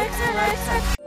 lights, lights, lights.